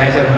Saya